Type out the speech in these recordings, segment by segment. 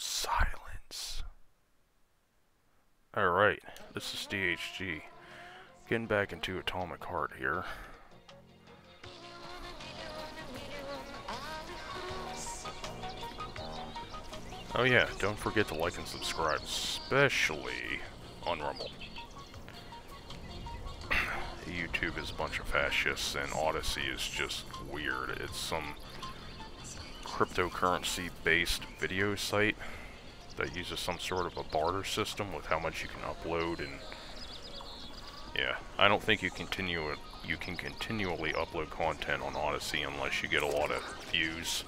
Silence. Alright, this is DHG. Getting back into Atomic Heart here. Oh yeah, don't forget to like and subscribe, especially on Rumble. YouTube is a bunch of fascists and Odysee is just weird. It's some cryptocurrency-based video site that uses some sort of a barter system with how much you can upload and yeah, I don't think you continue you can continually upload content on Odysee unless you get a lot of views.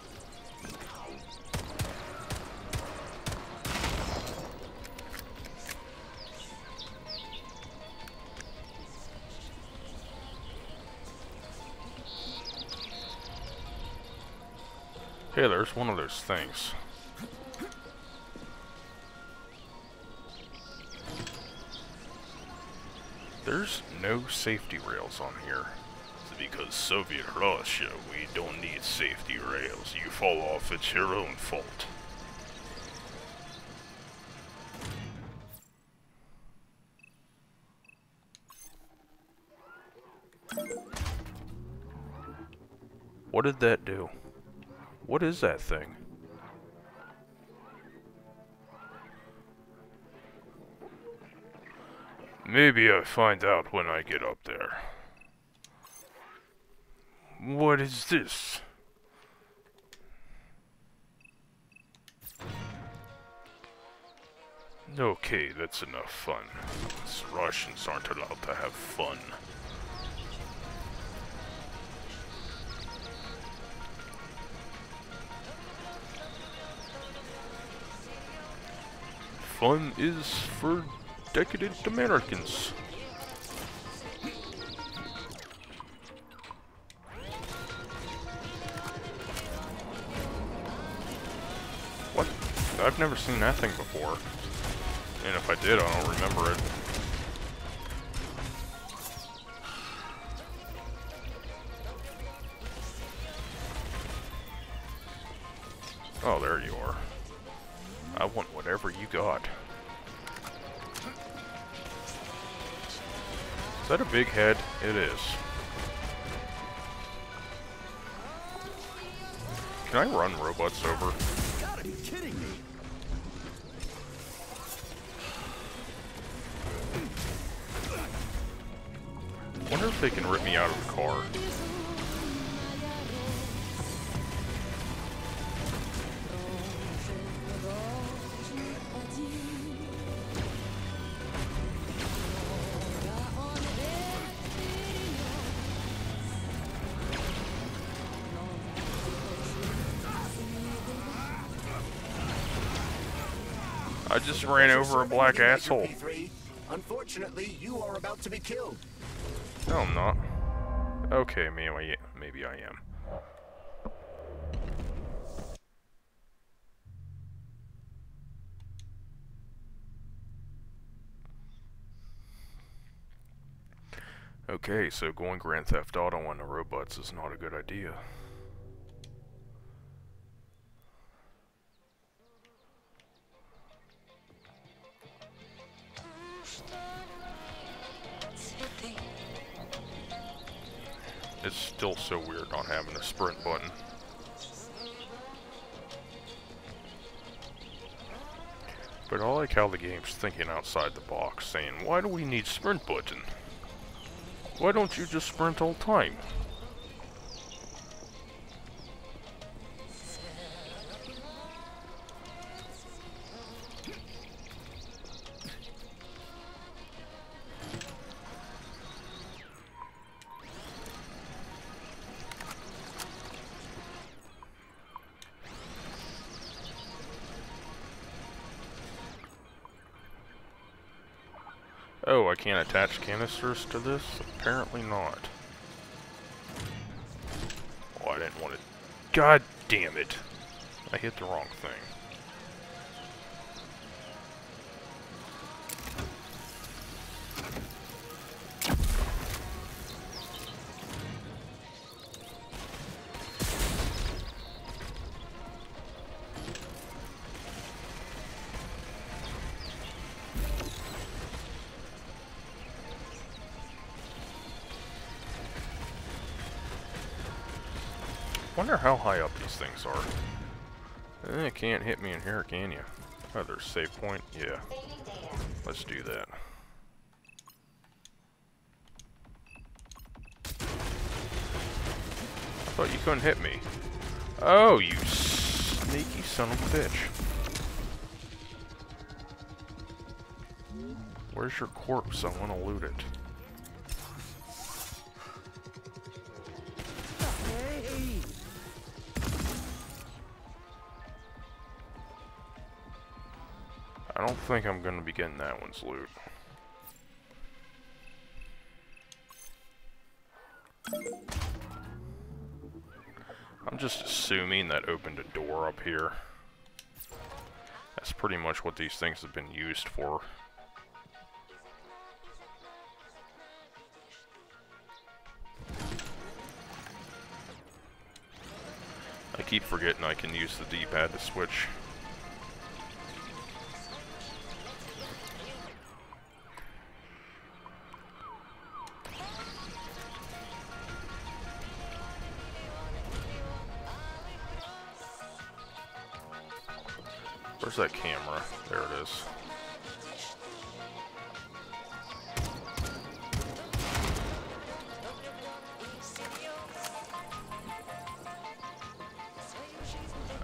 Hey, there's one of those things. There's no safety rails on here. It's because Soviet Russia, we don't need safety rails. You fall off, it's your own fault. What did that do? What is that thing? Maybe I'll find out when I get up there. What is this? Okay, that's enough fun. These Russians aren't allowed to have fun. Fun is for decadent Americans. What? I've never seen that thing before. And if I did, I don't remember it. Oh, there you are. I want whatever you got. Is that a big head? It is. Can I run robots over? Gotta be kidding me! wonder if they can rip me out of the car. Just ran over a black asshole. Unfortunately, you are about to be killed. No, I'm not. Okay, maybe, maybe I am. Okay, so going Grand Theft Auto on the robots is not a good idea. It's still so weird not having a sprint button. But I like how the game's thinking outside the box, saying, why do we need sprint button? Why don't you just sprint all time? Can't attach canisters to this? Apparently not. Oh, I didn't want to... God damn it! I hit the wrong thing. Wonder how high up these things are. Eh, can't hit me in here, can you? Oh, there's save point? Yeah. Let's do that. I thought you couldn't hit me. Oh, you sneaky son of a bitch. Where's your corpse? I want to loot it. Think I'm going to be getting that one's loot. I'm just assuming that opened a door up here. That's pretty much what these things have been used for. I keep forgetting I can use the D-pad to switch. Where's that camera? There it is.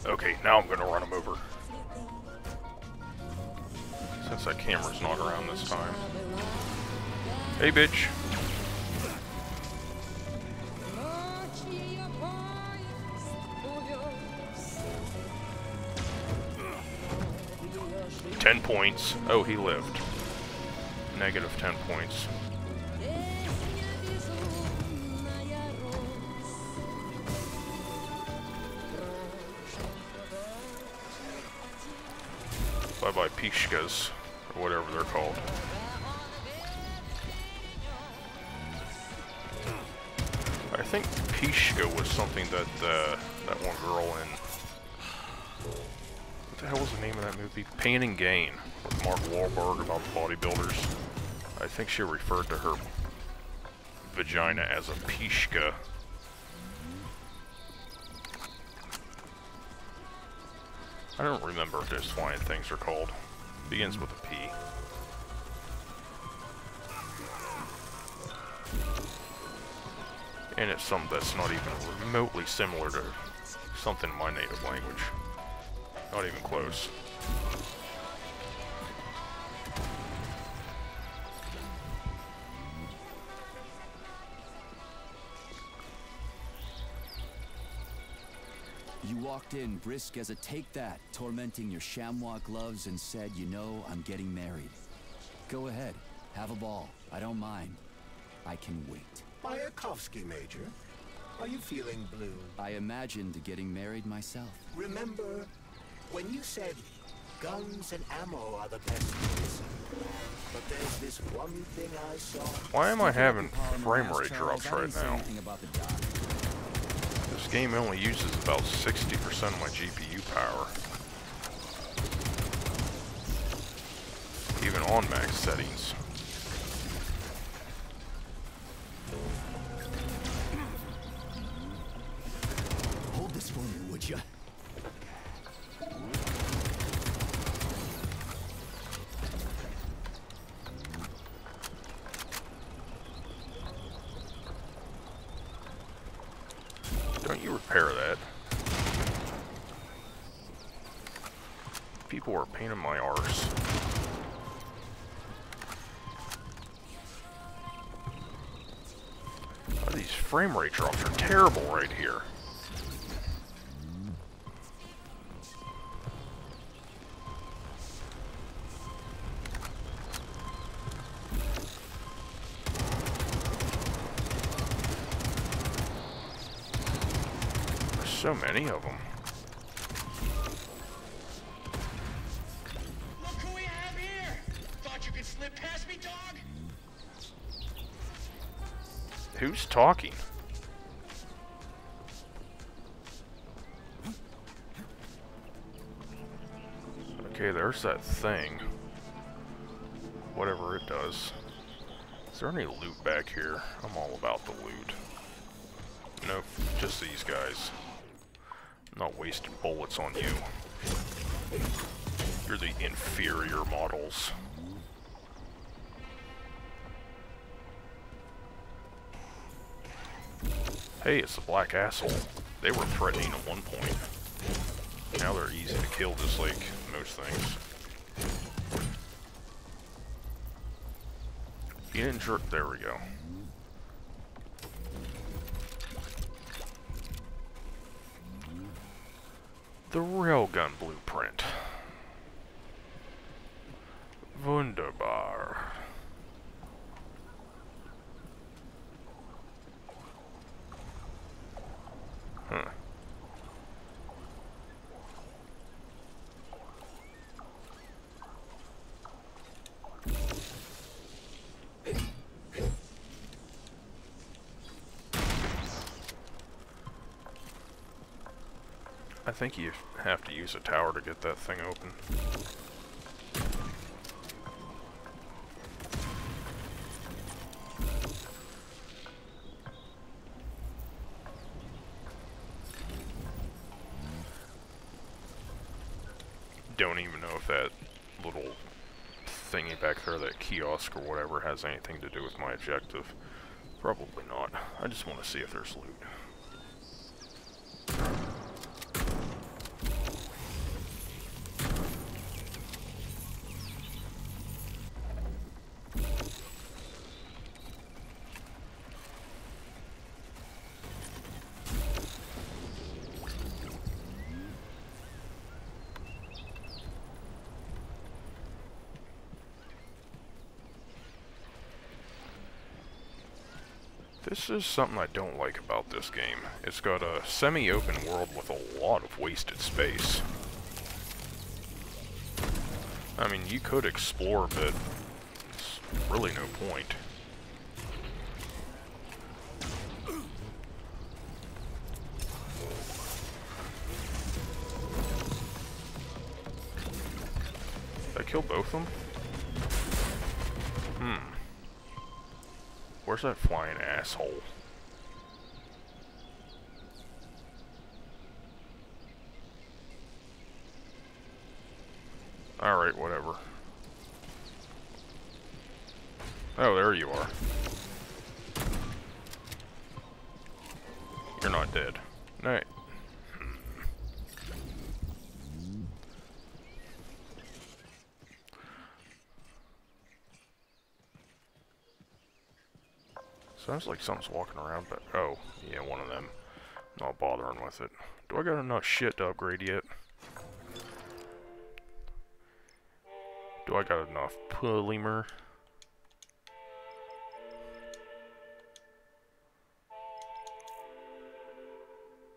Okay, now I'm gonna run him over. Since that camera's not around this time. Hey, bitch. Ten points. Oh, he lived. Negative ten points. Bye-bye Pishkas, or whatever they're called. I think Pishka was something that uh, that one girl in what the hell was the name of that movie? Pain and Gain with Mark Wahlberg about the bodybuilders. I think she referred to her vagina as a pishka. I don't remember what those flying things are called. Begins with a P. And it's something that's not even remotely similar to something in my native language. Not even close. You walked in brisk as a take that, tormenting your chamois gloves and said, you know, I'm getting married. Go ahead, have a ball. I don't mind. I can wait. Mayakovsky, Major. Are you feeling blue? I imagined getting married myself. Remember when you said guns and ammo are the best medicine? But there's this one thing I saw. Why am I having frame rate drops right now? anything about the doc. This game only uses about 60% of my GPU power. Even on max settings. Hold this for me, would you? Don't you repair that? Are painting my arse. Oh, these frame rate drops are terrible right here. So many of them. Talking? Okay, there's that thing. Whatever it does. Is there any loot back here? I'm all about the loot. Nope, just these guys. I'm not wasting bullets on you. You're the inferior models. Hey, it's the black asshole. They were threatening at one point. Now they're easy to kill, just like most things. Didn't jerk. There we go. The railgun blueprint. Wunderbar. Huh. I think you have to use a tower to get that thing open. Don't even know if that little thingy back there, that kiosk or whatever, has anything to do with my objective. Probably not. I just want to see if there's loot. Is something I don't like about this game. It's got a semi-open world with a lot of wasted space. I mean, you could explore, but it's really no point. I kill both of them? Where's that flying asshole? Alright, whatever. Oh, there you are. You're not dead. No. Sounds like something's walking around, but... Oh, yeah, one of them. Not bothering with it. Do I got enough shit to upgrade yet? Do I got enough polymer?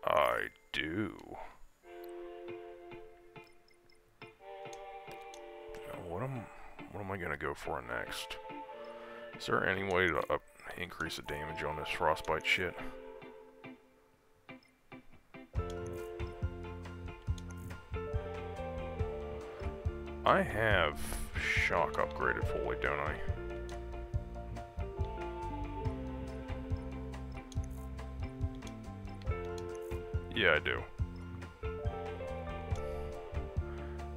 I do. What am what am I gonna go for next? Is there any way to up, increase the damage on this frostbite shit? I have shock upgraded fully, don't I? Yeah, I do.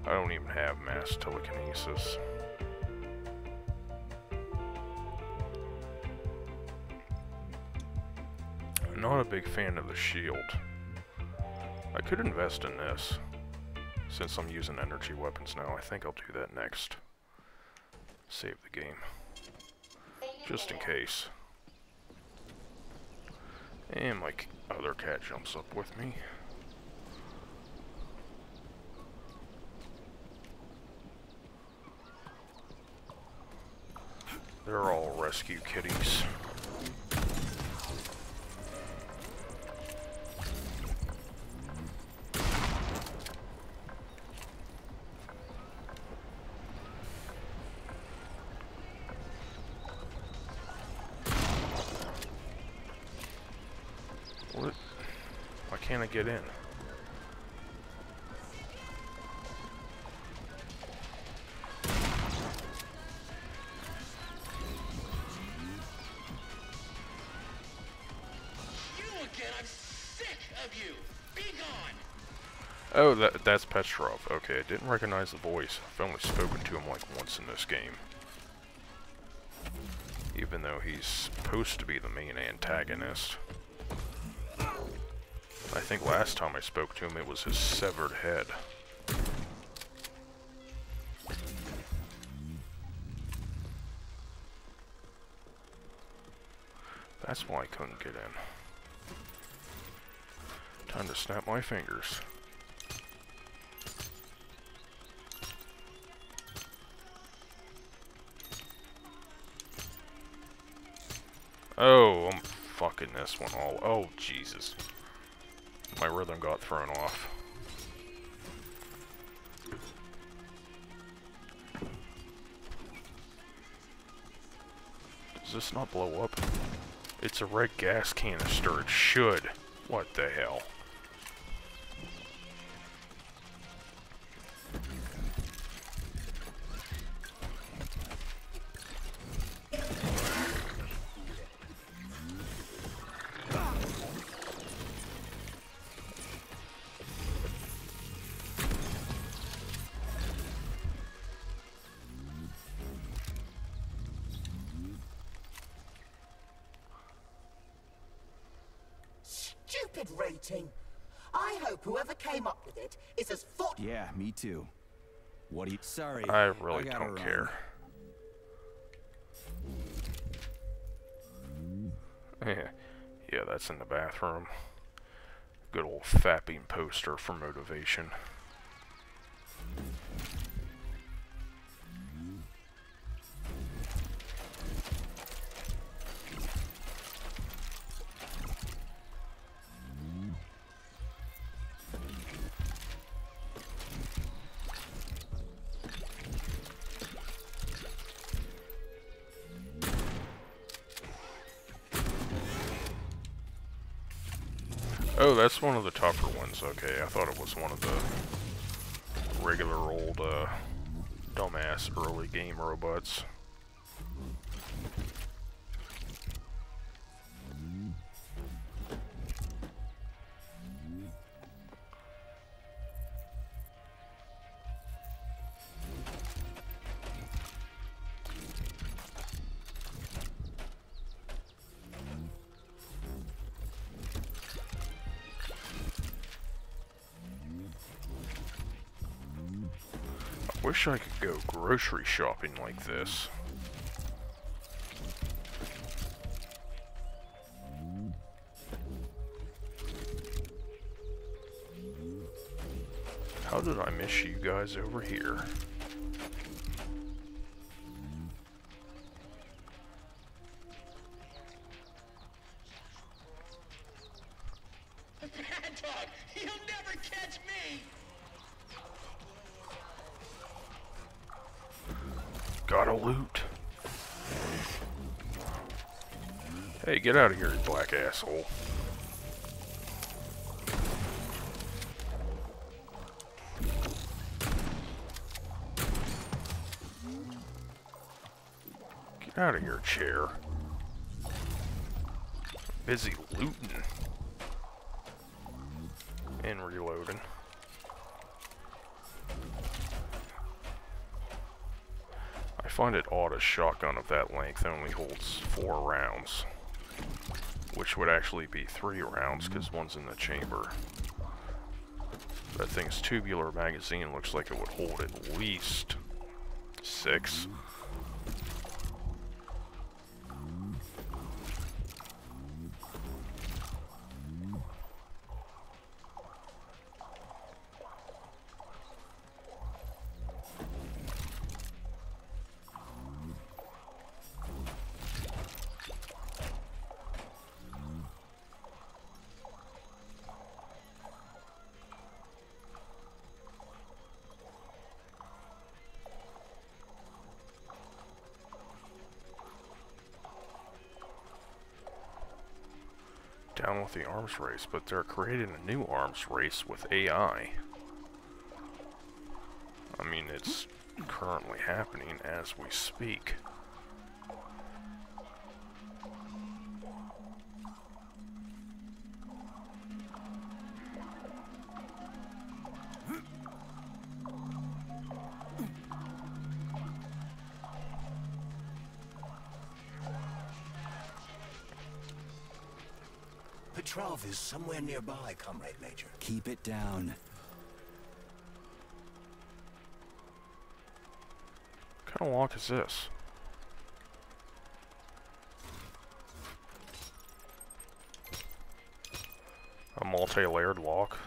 I don't even have mass telekinesis. Not a big fan of the shield. I could invest in this. Since I'm using energy weapons now, I think I'll do that next. Save the game. Just in case. And my other cat jumps up with me. They're all rescue kitties. Be gone! Oh, that that's Petrov. Okay, I didn't recognize the voice. I've only spoken to him like once in this game. Even though he's supposed to be the main antagonist. I think last time I spoke to him it was his severed head. That's why I couldn't get in. Time to snap my fingers. Oh, I'm fucking this one all. Oh, Jesus. My rhythm got thrown off. Does this not blow up? It's a red gas canister. It should. What the hell? I really gotta don't run. care. Yeah, yeah, that's in the bathroom. Good old fapping poster for motivation. Okay, I thought it was one of the regular old, uh, dumbass early game robots. Wish I could go grocery shopping like this. How did I miss you guys over here? Get out of here, you black asshole. Get out of here, chair. Busy looting. And reloading. I find it odd a shotgun of that length only holds four rounds. Which would actually be three rounds, because one's in the chamber. That thing's tubular magazine looks like it would hold at least six. With the arms race, but they're creating a new arms race with AI. I mean, it's currently happening as we speak. Petrov is somewhere nearby, Comrade Major. Keep it down. What kind of lock is this? A multi-layered lock.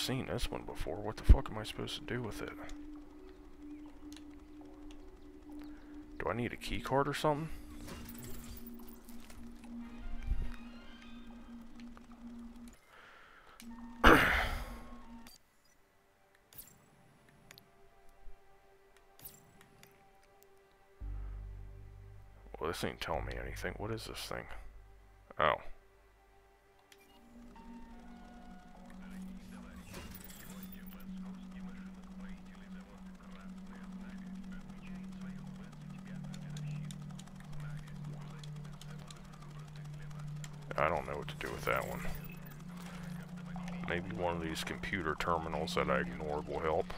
Seen this one before. What the fuck am I supposed to do with it? Do I need a key card or something? well, this ain't telling me anything. What is this thing? Oh. To do with that one. Maybe one of these computer terminals that I ignored will help.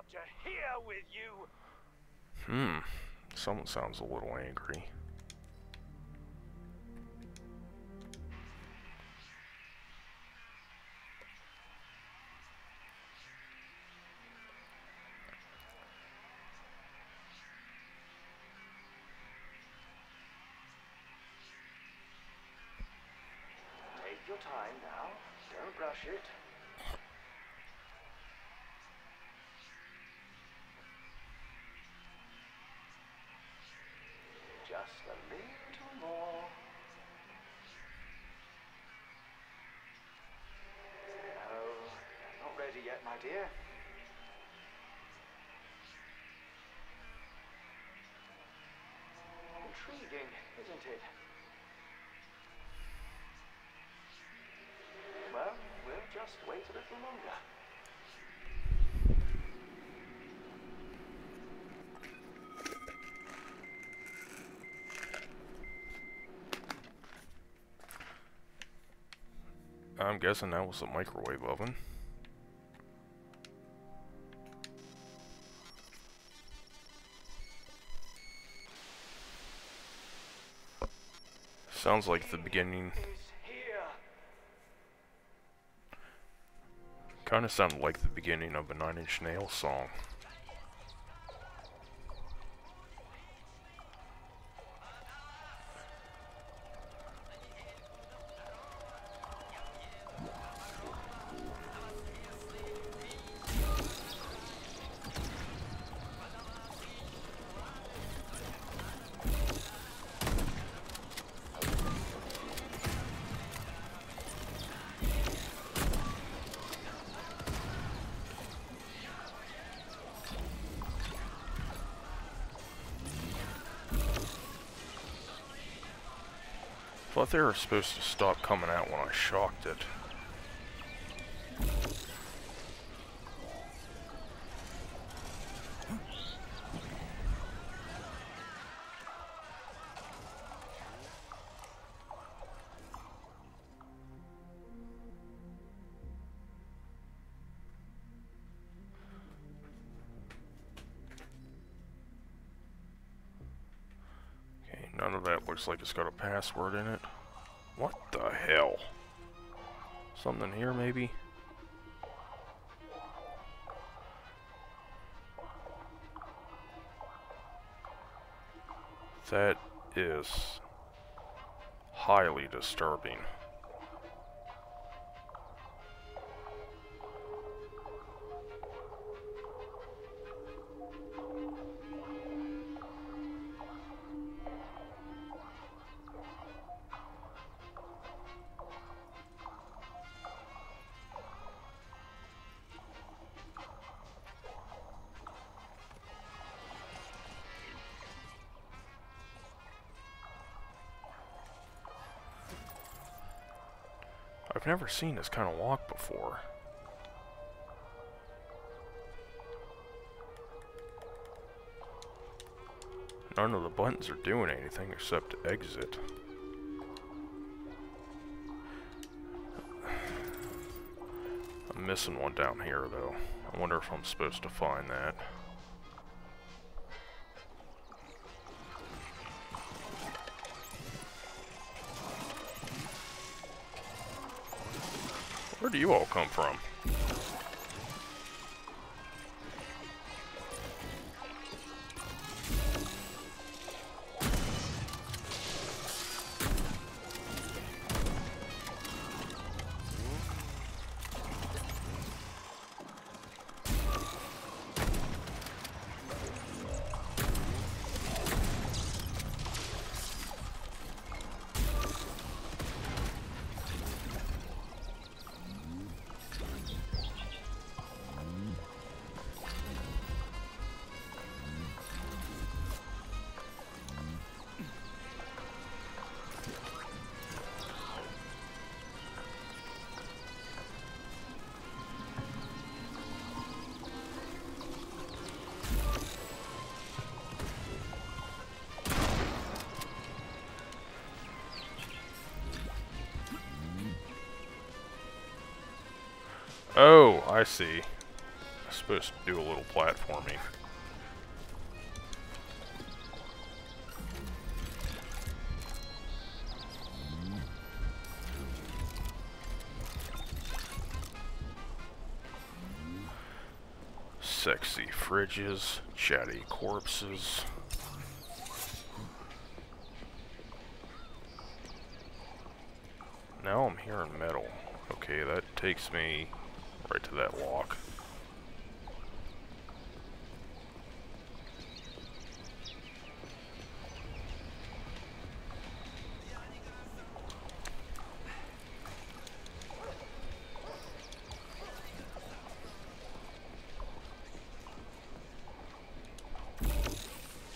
Up to here with you. Hmm. Someone sounds a little angry. Take your time now. Don't rush it. Just a little more. No, not ready yet, my dear. Intriguing, isn't it? Well, we'll just wait a little longer. I'm guessing that was a microwave oven. Sounds like the beginning. Kind of sounded like the beginning of a Nine Inch Nails song. Thought they were supposed to stop coming out when I shocked it. Looks like it's got a password in it. What the hell? Something here, maybe? That is highly disturbing. Never seen this kind of walk before. None of the buttons are doing anything except exit. I'm missing one down here though. I wonder if I'm supposed to find that. Where do you all come from? I see. I'm supposed to do a little platforming. Sexy fridges, chatty corpses. Now I'm hearing metal. Okay, that takes me right to that lock.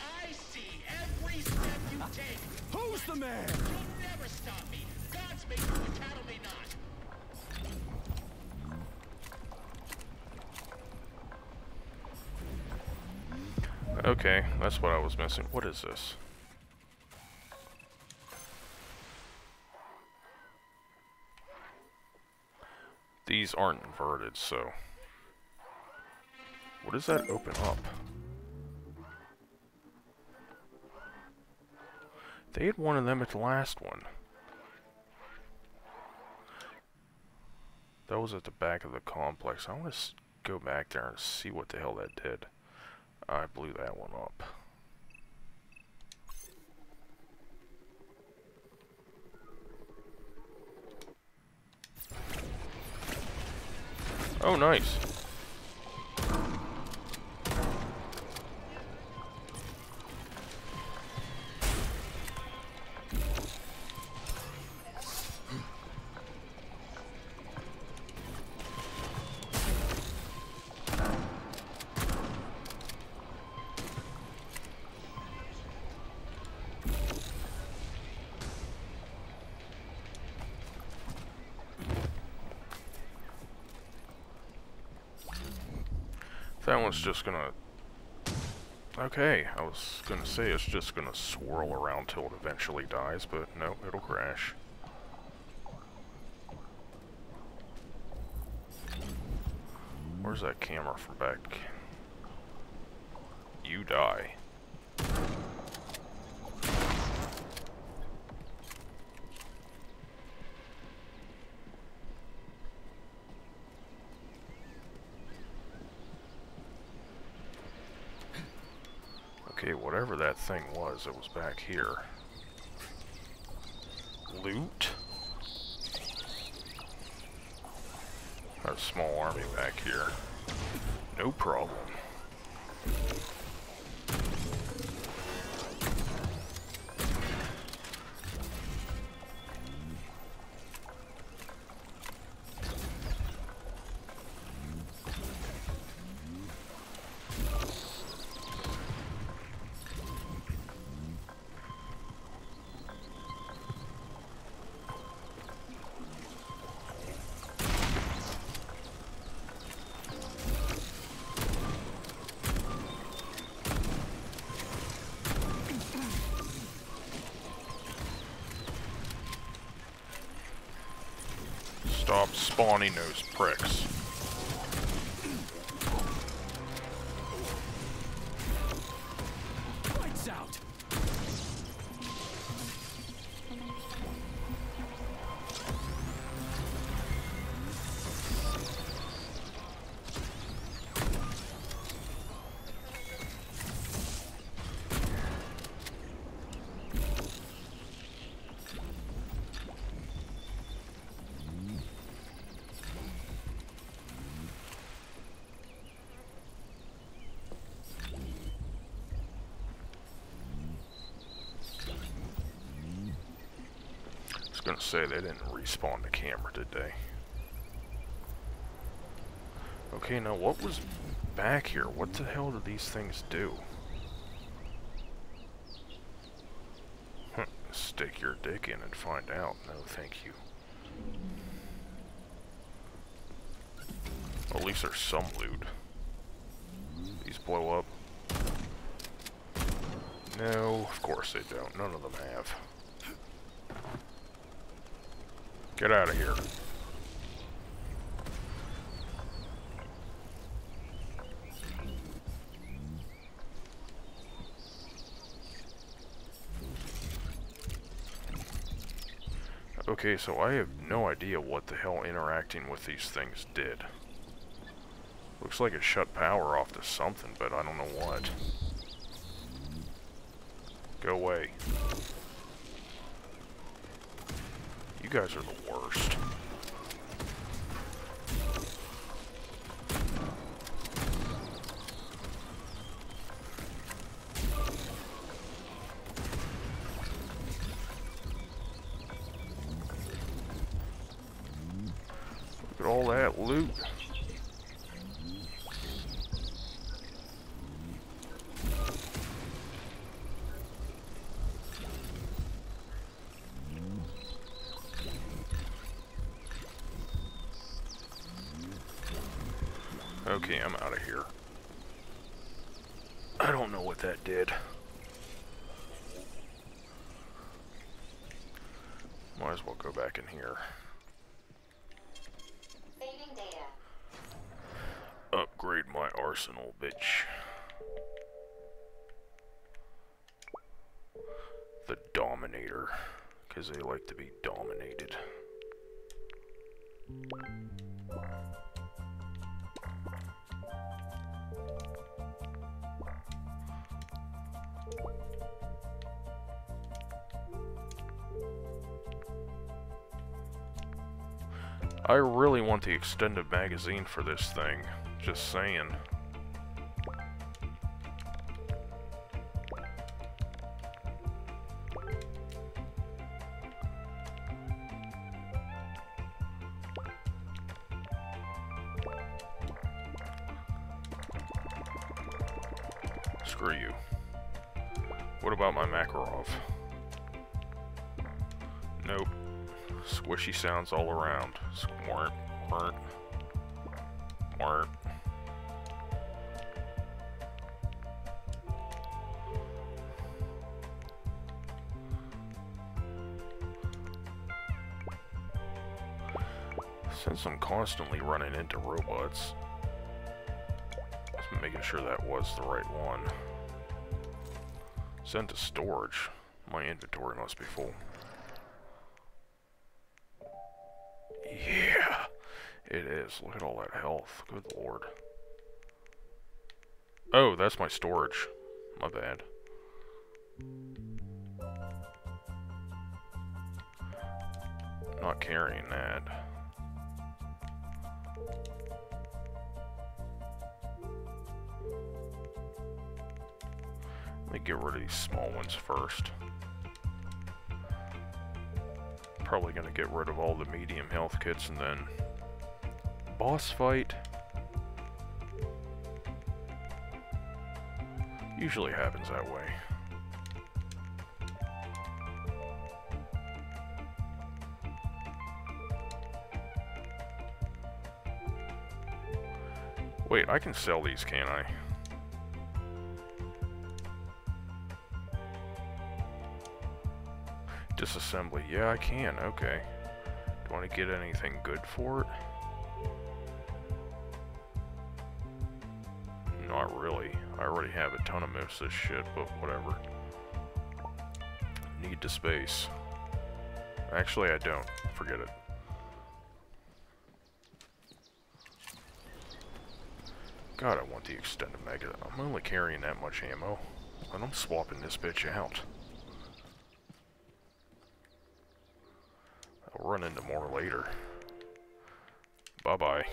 I see every step you take. Who's the man? Okay, that's what I was missing. What is this? These aren't inverted, so... What does that open up? They had one of them at the last one. That was at the back of the complex. I want to go back there and see what the hell that did. I blew that one up. Oh, nice. One's just gonna... Okay, I was gonna say it's just gonna swirl around till it eventually dies, but no, it'll crash. Where's that camera from back? You die. Okay, whatever that thing was, it was back here. Loot? Got a small army back here. No problem. Gonna say they didn't respawn the camera, they? Okay, now what was back here? What the hell do these things do? Huh, Stick your dick in and find out. No, thank you. At least there's some loot. These blow up. No, of course they don't. None of them have. Get out of here. Okay, so I have no idea what the hell interacting with these things did. Looks like it shut power off to something, but I don't know what. Go away. You guys are the worst. Okay, I'm out of here. I don't know what that did. Might as well go back in here. Upgrade my arsenal, bitch. The Dominator. Because they like to be dominated. I really want the extended magazine for this thing. Just saying. Sounds all around. Squirt, squirt, squirt. Since I'm constantly running into robots, just making sure that was the right one. Send to storage. My inventory must be full. It is. Look at all that health. Good lord. Oh, that's my storage. My bad. Not carrying that. Let me get rid of these small ones first. Probably gonna get rid of all the medium health kits and then boss fight. Usually happens that way. Wait, I can sell these, can't I? Disassembly. Yeah, I can. Okay. Do I want to get anything good for it? Already have a ton of of this shit, but whatever. Need to space. Actually, I don't. Forget it. God, I want the extended mega. I'm only carrying that much ammo, and I'm swapping this bitch out. I'll run into more later. Bye-bye.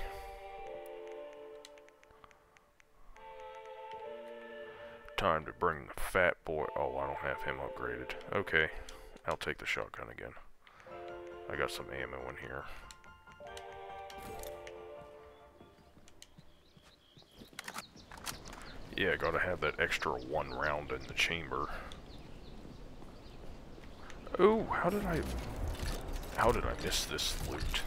Time to bring the fat boy... Oh, I don't have him upgraded. Okay, I'll take the shotgun again. I got some ammo in here. Yeah, gotta have that extra one round in the chamber. Oh, how did I... How did I miss this loot?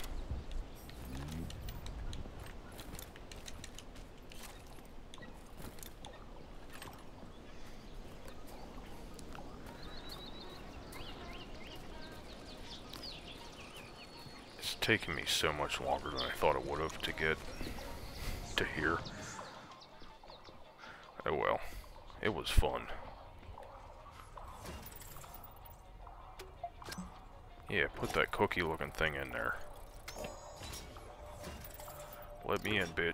Taking me so much longer than I thought it would have to get to here. Oh well. It was fun. Yeah, put that cookie looking thing in there. Let me in, bitch.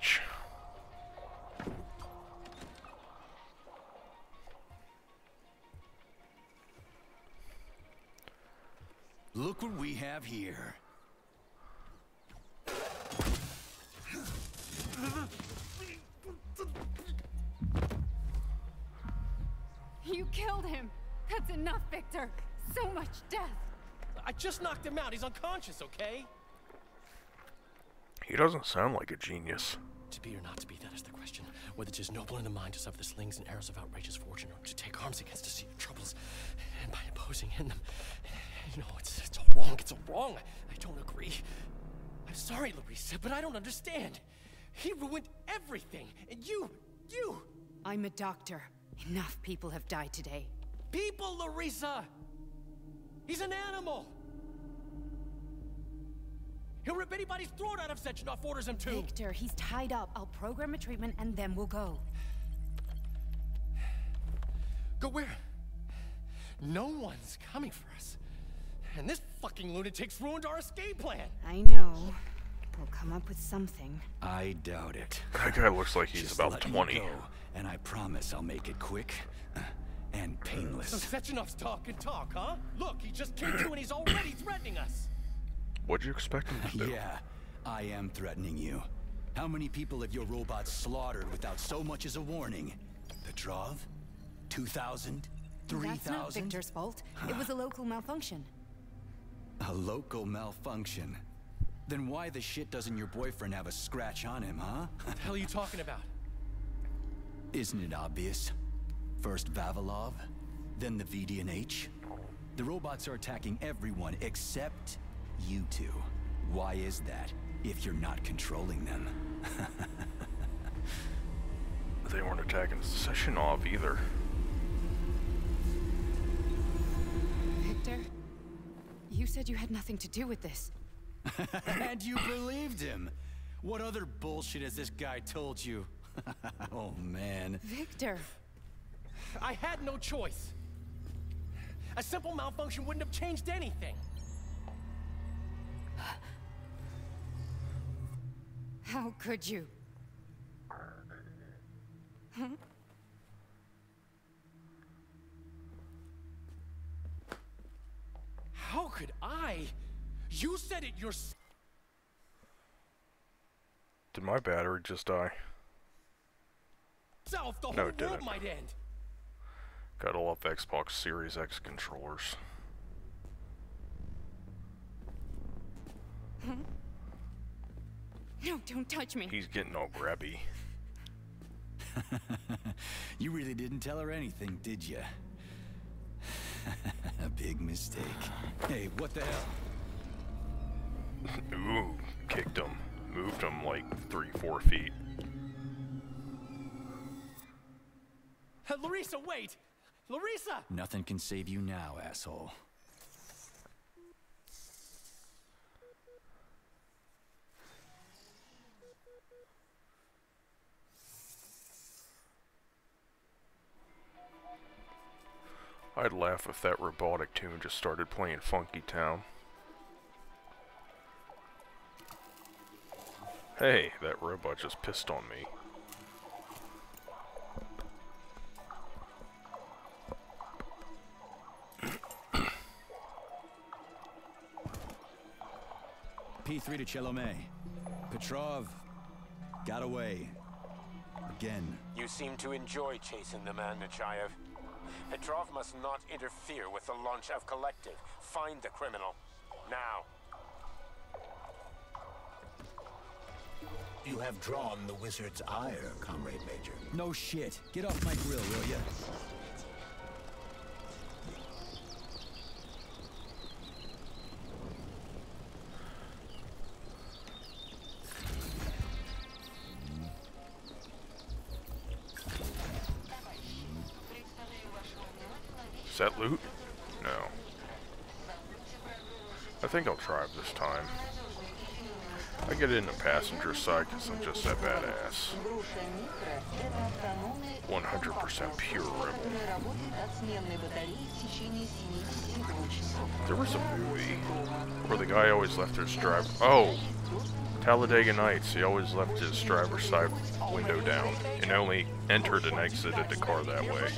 He's unconscious, okay? He doesn't sound like a genius. To be or not to be, that is the question. Whether Whether 'tis noble in the mind to suffer the slings and arrows of outrageous fortune, or to take arms against to see your troubles, and by imposing in them, you know, it's, it's all wrong. It's all wrong. I, I don't agree. I'm sorry, Larissa, but I don't understand. He ruined everything, and you, you, I'm a doctor. Enough people have died today. people, Larissa. He's an animal. He'll rip anybody's throat out if Sechenov orders him to. Victor, he's tied up. I'll program a treatment and then we'll go. Go where? No one's coming for us. And this fucking lunatic's ruined our escape plan. I know. We'll come up with something. I doubt it. That guy looks like he's Just about let me 20. go, and I promise I'll make it quick uh, and So painless. Sechenov's talk and talk, huh? Look, he just came to and he's already threatening us. What'd you expect him to do? Yeah, I am threatening you. How many people have your robots slaughtered without so much as a warning? Petrov? 2,000? 3,000? That's not 3,000? Victor's fault. It was a local malfunction. A local malfunction. Then why the shit doesn't your boyfriend have a scratch on him, huh? What the hell are you talking about? Isn't it obvious? First Vavilov, then the VDNH. The robots are attacking everyone except you two. Why is that, if you're not controlling them? They weren't attacking Sechenov either. Victor, you said you had nothing to do with this. and you believed him! What other bullshit has this guy told you? oh man. Victor, I had no choice. A simple malfunction wouldn't have changed anything. How could you? Huh? How could I? You said it yourself. Did my battery just die? Self, the no, it didn't. Might end. Gotta love Xbox Series X controllers. Huh? No, don't touch me. He's getting all grabby. You really didn't tell her anything, did you? A big mistake. Hey, what the hell? Ooh, kicked him. Moved him like three, four feet. Uh, Larissa, wait! Larissa! Nothing can save you now, asshole. I'd laugh if that robotic tune just started playing Funky Town. Hey, that robot just pissed on me. P3 to Chelomey. Petrov got away. Again. You seem to enjoy chasing the man, Nechayev. Petrov must not interfere with the launch of Collective. Find the criminal. Now. You have drawn the wizard's ire, Comrade Major. No shit. Get off my grill, will ya? That loot? No. I think I'll try it this time. I get in the passenger side because I'm just that badass. 100% pure rebel. There was a movie where the guy always left his driver. Oh! Talladega Nights. He always left his driver's side window down and only entered and exited the car that way.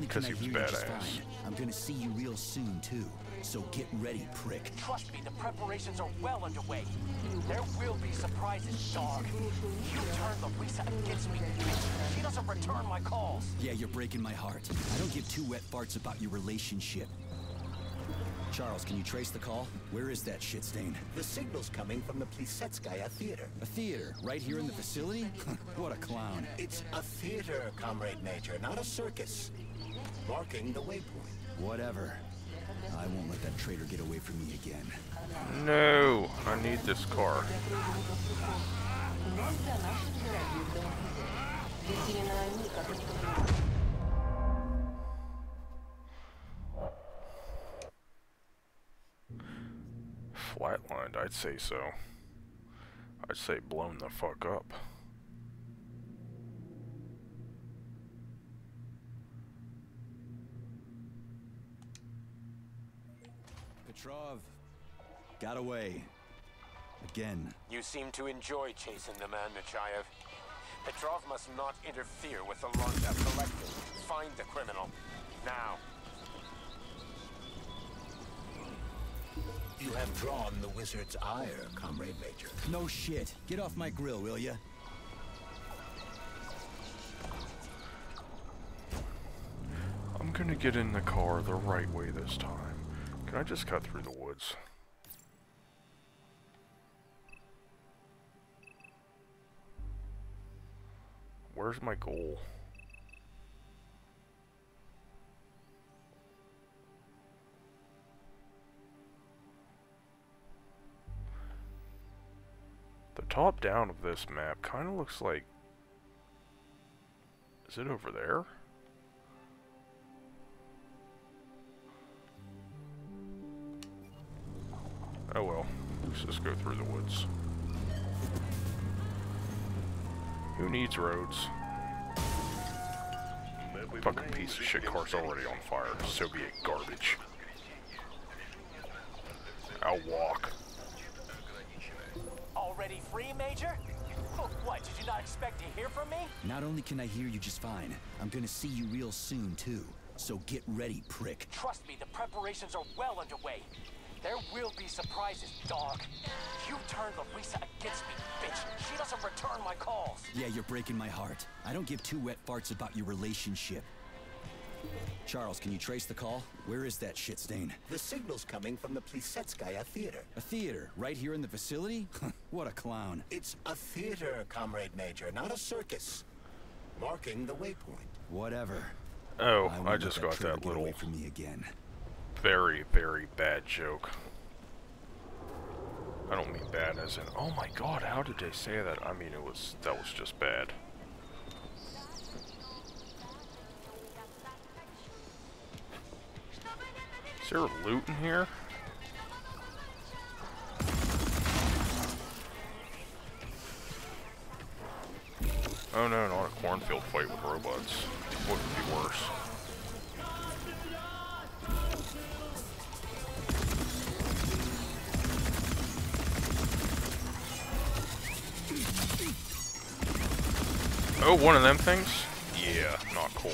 Because he was badass. Fine, I'm gonna see you real soon, too. So get ready, prick. Trust me, the preparations are well underway. There will be surprises, dog. You turn Larissa against me. She doesn't return my calls. Yeah, you're breaking my heart. I don't give two wet farts about your relationship. Charles, can you trace the call? Where is that shit stain? The signal's coming from the Plisetskaya Theater. A theater, right here in the facility? what a clown. It's a theater, Comrade Major, not a circus. Marking the waypoint. Whatever. I won't let that traitor get away from me again. No! I need this car. Flatlined, I'd say so. I'd say blown the fuck up. Petrov got away. Again. You seem to enjoy chasing the man, Nechayev. Petrov must not interfere with the launch of Collective. Find the criminal. Now. You have drawn the wizard's ire, Comrade Major. No shit. Get off my grill, will ya? I'm gonna get in the car the right way this time. Can I just cut through the woods? Where's my goal? The top down of this map kind of looks like... Is it over there? Let's just go through the woods. Who needs roads? Fucking piece of shit car's already on fire. Soviet garbage. I'll walk. Already free, Major? What, did you not expect to hear from me? Not only can I hear you just fine, I'm gonna see you real soon, too. So get ready, prick. Trust me, the preparations are well underway. There will be surprises, dog. You turned Larissa against me, bitch. She doesn't return my calls. Yeah, you're breaking my heart. I don't give two wet farts about your relationship. Charles, can you trace the call? Where is that shit stain? The signal's coming from the Plisetskaya Theater. A theater, right here in the facility? what a clown. It's a theater, Comrade Major, not a circus. Marking the waypoint. Whatever. Oh, won't I let just got traitor that get away little from me again. Very, very bad joke. I don't mean bad as in, oh my god, how did they say that? I mean, it was, that was just bad. Is there loot in here? Oh no, not a cornfield fight with robots. What could be worse? Oh, one of them things? Yeah, not cool.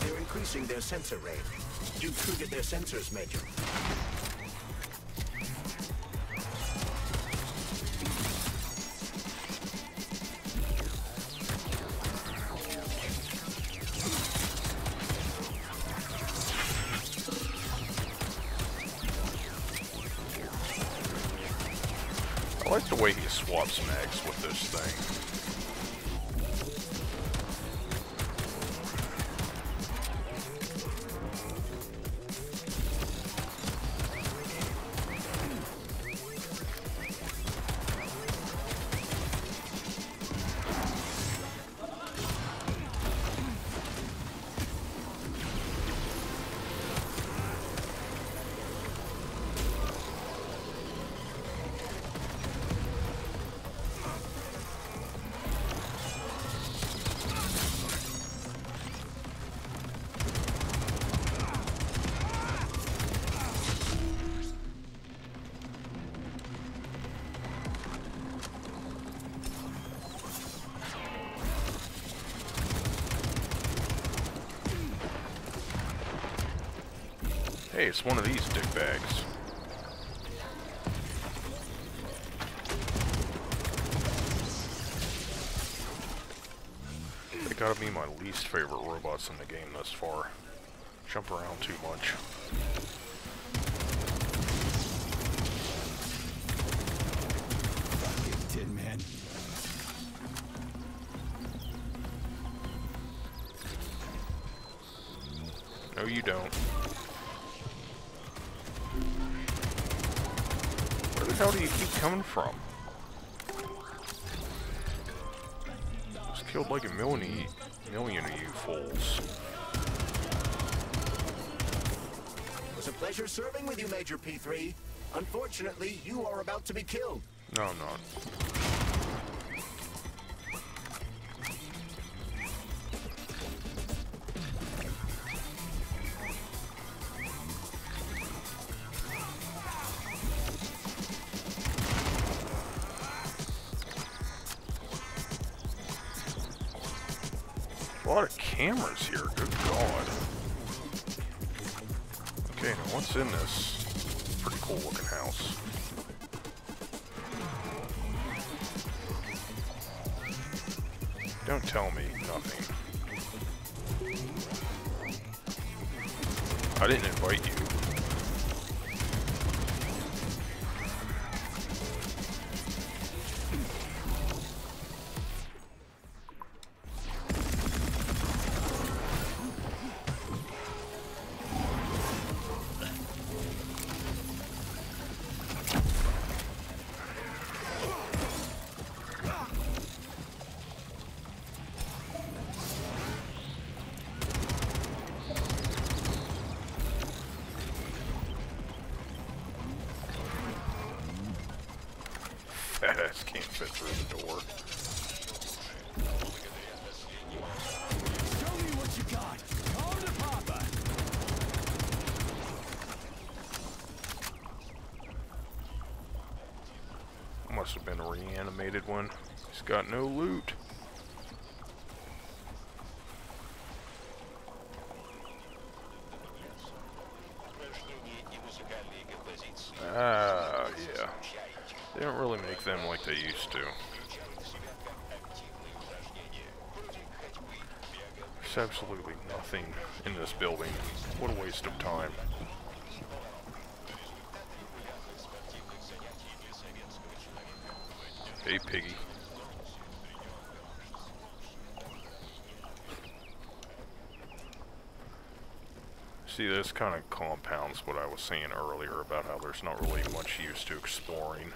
They're increasing their sensor range. You've triggered their sensors, Major. Hey, it's one of these dickbags. They gotta be my least favorite robots in the game thus far. Jump around too much. Serving with you, Major P3. Unfortunately, you are about to be killed. No, I'm not. Okay, now what's in this pretty cool looking house? Don't tell me nothing. I didn't invite you. See, this kind of compounds what I was saying earlier about how there's not really much use to exploring.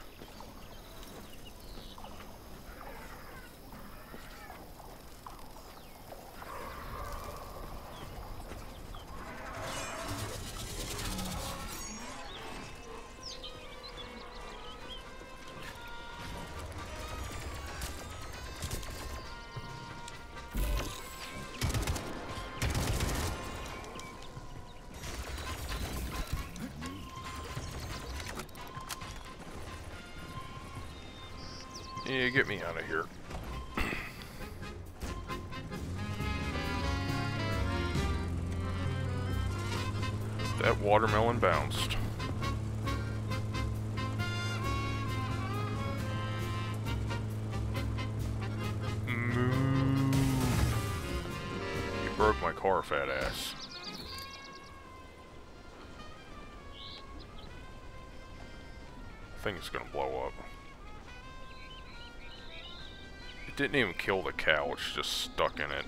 Didn't even kill the cow, it's just stuck in it.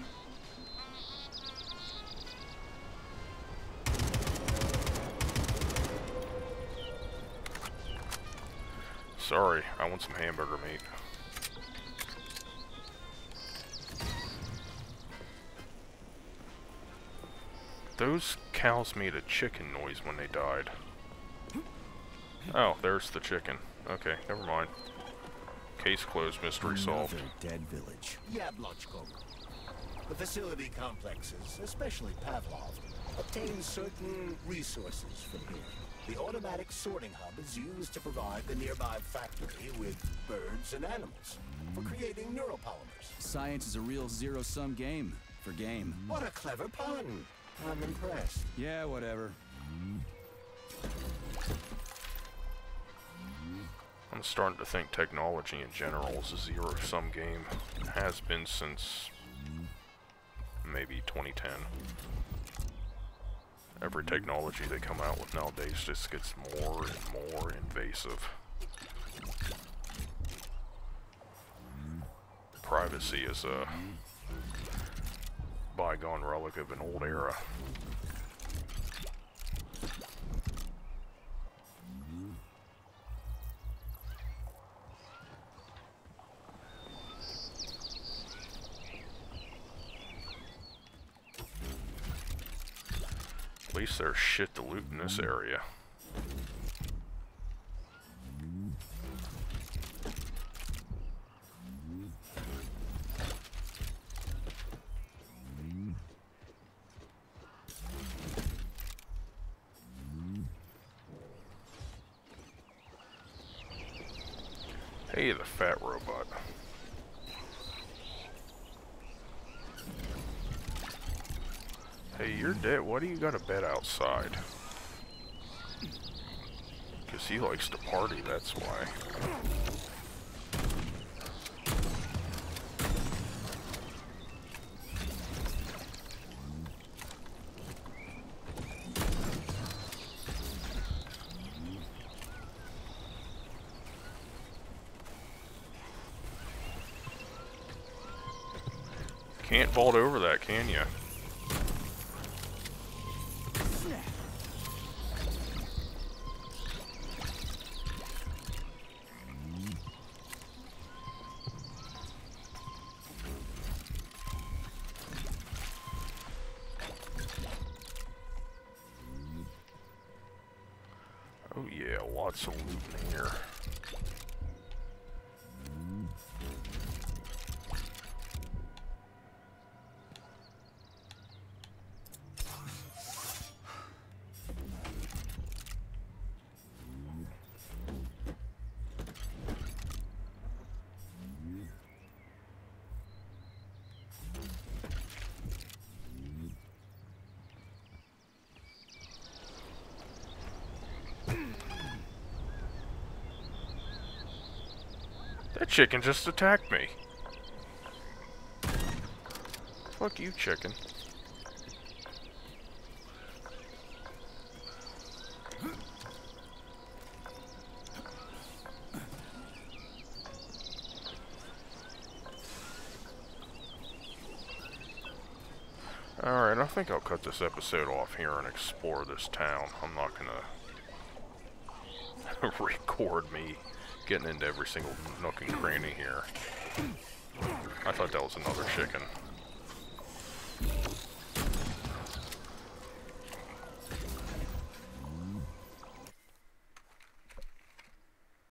Sorry, I want some hamburger meat. Those cows made a chicken noise when they died. Oh, there's the chicken. Okay, never mind. Case closed, mystery solved. Another dead village. Yablochko. The facility complexes, especially Pavlov, obtain certain resources from here. The automatic sorting hub is used to provide the nearby factory with birds and animals for creating neuropolymers. Science is a real zero-sum game for game. What a clever pun. I'm impressed. Yeah, whatever. I'm starting to think technology in general is a zero-sum game. Has been since maybe 2010. Every technology they come out with nowadays just gets more and more invasive. Privacy is a bygone relic of an old era. Least there's shit to loot in this area. Hey, the fat robot. Hey, you're dead. Why do you got a bed outside? Because he likes to party, that's why. Can't vault over that, can you? Chicken just attacked me. Fuck you, chicken. Alright, I think I'll cut this episode off here and explore this town. I'm not gonna record me getting into every single nook and cranny here. I thought that was another chicken.